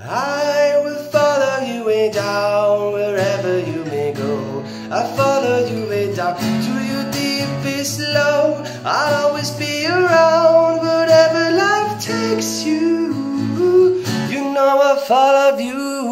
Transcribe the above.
I will follow you way down wherever you may go. I follow you way down to your deepest low. I'll always be around wherever life takes you. You know I'll follow you.